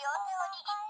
両手を握って。